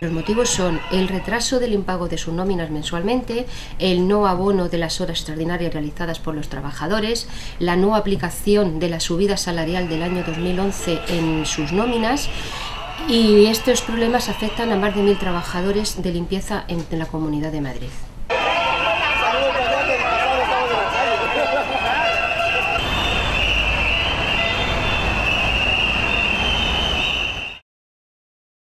Los motivos son el retraso del impago de sus nóminas mensualmente, el no abono de las horas extraordinarias realizadas por los trabajadores, la no aplicación de la subida salarial del año 2011 en sus nóminas y estos problemas afectan a más de mil trabajadores de limpieza en la Comunidad de Madrid.